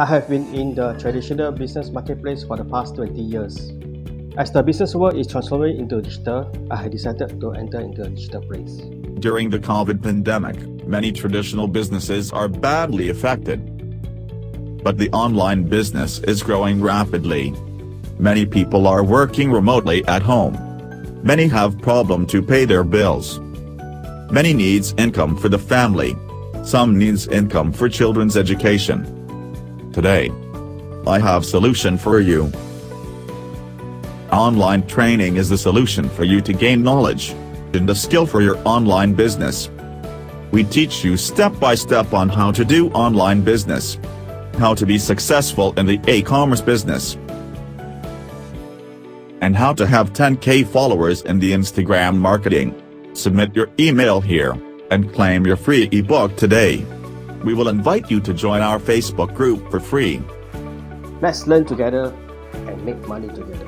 I have been in the traditional business marketplace for the past 20 years. As the business world is transforming into digital, I have decided to enter into the digital place. During the COVID pandemic, many traditional businesses are badly affected. But the online business is growing rapidly. Many people are working remotely at home. Many have problem to pay their bills. Many needs income for the family. Some needs income for children's education. Today, I have solution for you. Online training is the solution for you to gain knowledge and a skill for your online business. We teach you step by step on how to do online business, how to be successful in the e-commerce business, and how to have 10k followers in the Instagram marketing. Submit your email here, and claim your free ebook today. We will invite you to join our Facebook group for free. Let's learn together and make money together.